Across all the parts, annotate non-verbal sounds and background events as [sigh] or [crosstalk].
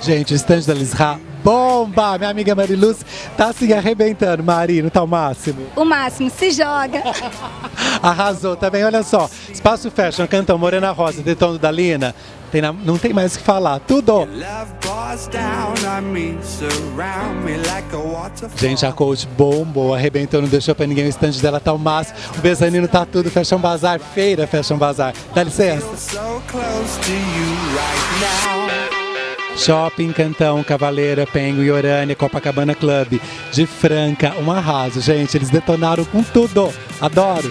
Gente, o stand da Lisra bomba! Minha amiga Mariluz tá se arrebentando. Mari, não tá o máximo? O máximo, se joga. [laughs] Arrasou também, olha só. Espaço Fashion, Cantão, Morena Rosa, Detono da Lina. Tem na- não tem mais o que falar, tudo! Love pours down on me, surround me like a waterfall. Gente, a coach bombou, arrebentou, não deixou pra ninguém. O stand dela tá o máximo. O Bezanino tá tudo. Fashion Bazar, feira Fashion Bazar. Dá licença. Shopping, Cantão, Cavaleira, Pengo e Orânia, Copacabana Club, de Franca, um arraso, gente. Eles detonaram com tudo. Adoro.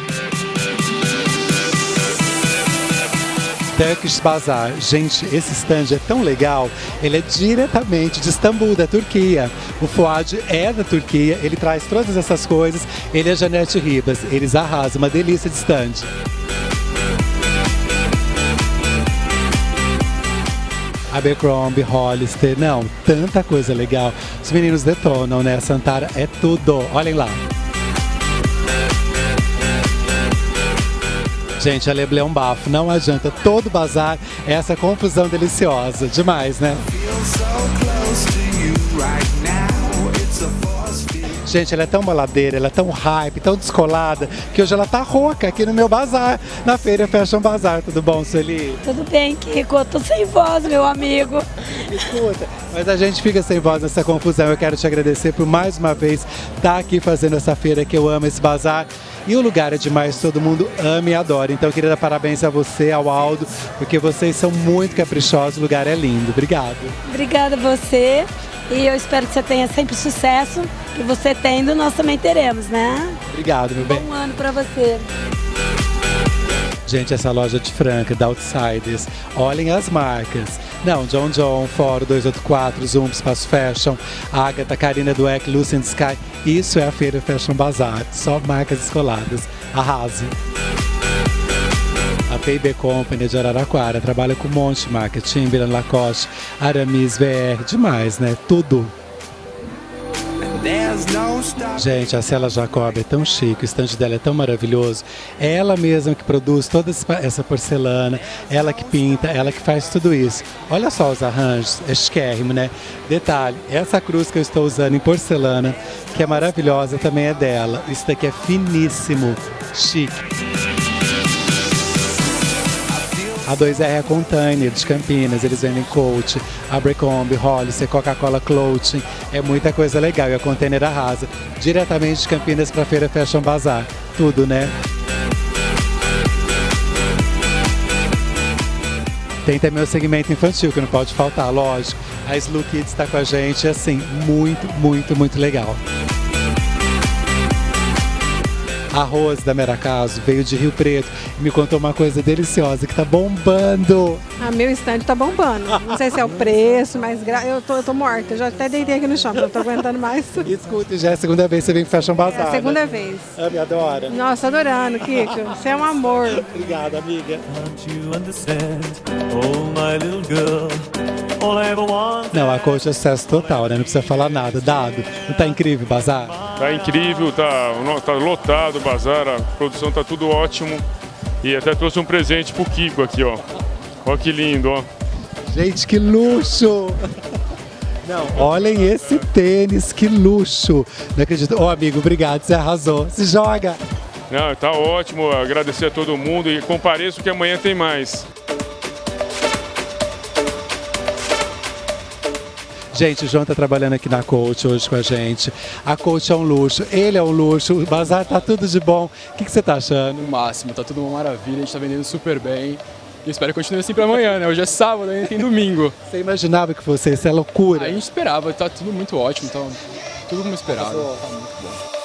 Turkish Bazaar. Gente, esse stand é tão legal. Ele é diretamente de Istambul, da Turquia. O Fuad é da Turquia, ele traz todas essas coisas. Ele é Janete Ribas. Eles arrasam, uma delícia de stand. Abercrombie, Hollister, não, tanta coisa legal. Os meninos detonam, né? Santara é tudo. Olhem lá. Gente, a Leblé é um bafo, não adianta. Todo bazar é essa confusão deliciosa. Demais, né? Feel Gente, ela é tão baladeira, ela é tão hype, tão descolada, que hoje ela tá rouca aqui no meu bazar, na feira Fashion Bazar. Tudo bom, Sueli? Tudo bem, Kiko? Eu tô sem voz, meu amigo. Escuta, mas a gente fica sem voz nessa confusão. Eu quero te agradecer por mais uma vez estar aqui fazendo essa feira que eu amo, esse bazar. E o lugar é demais, todo mundo ama e adora. Então eu queria dar parabéns a você, ao Aldo, porque vocês são muito caprichosos, o lugar é lindo. Obrigado. Obrigada a você. E eu espero que você tenha sempre sucesso. Que você tendo, nós também teremos, né? Obrigado, meu bem. Bom ano pra você. Gente, essa loja de Franca, da Outsiders, olhem as marcas. Não, John John, Foro 284, Zoom, Espaço Fashion, Agatha, Karina Dweck, Lucent Sky. Isso é a Feira Fashion Bazar. Só marcas escoladas. Arrase. P&B Company de Araraquara trabalha com um monte de marca. Timberland, Lacoste, Aramis, VR, demais, né? Tudo. Gente, a Cela Jacob é tão chique, o estande dela é tão maravilhoso. É ela mesma que produz toda essa porcelana, ela que pinta, ela que faz tudo isso. Olha só os arranjos, é chiquérrimo, né? Detalhe, essa cruz que eu estou usando em porcelana, que é maravilhosa, também é dela. Isso daqui é finíssimo, chique. A 2R é Container de Campinas, eles vendem coach, Abercrombie, Hollister, Coca-Cola Clothing, é muita coisa legal e a Container arrasa. Diretamente de Campinas para a Feira Fashion Bazar, tudo, né? Tem também o segmento infantil, que não pode faltar, lógico. A Slu Kids está com a gente, assim, muito, muito, muito legal. A Rose da Meracaso veio de Rio Preto me contou uma coisa deliciosa que tá bombando. A meu estande tá bombando. Não sei se é o [laughs] preço, mas gra- eu, tô, eu tô morta. Eu já até deitei aqui no chão, eu tô aguentando mais. [laughs] E escuta, já é a segunda vez que você vem pro Fashion É Bazar. a segunda né? vez. Ah, me adora. Nossa, adorando, Kiko. Você é um amor. [laughs] Obrigada, amiga. Don't you understand? Oh. Não, a coach é sucesso total, né? Não precisa falar nada. Dado. Não tá incrível, Bazar? Tá incrível, tá, tá lotado o bazar, a produção tá tudo ótimo. E até trouxe um presente pro Kiko aqui, ó. Ó que lindo, ó. Gente, que luxo! Não, olhem esse tênis, que luxo! Não acredito. Ô, amigo, obrigado, você arrasou. Se joga! Não, tá ótimo, agradecer a todo mundo e compareço que amanhã tem mais. Gente, o João tá trabalhando aqui na Coach hoje com a gente. A Coach é um luxo, ele é um luxo, o bazar tá tudo de bom. O que, que você tá achando? no máximo, tá tudo uma maravilha, a gente tá vendendo super bem. E espero que continue assim pra amanhã, né? Hoje é sábado, ainda tem domingo. Você imaginava que fosse isso? É loucura. A gente esperava, tá tudo muito ótimo, então tudo como esperado. Tá muito bom.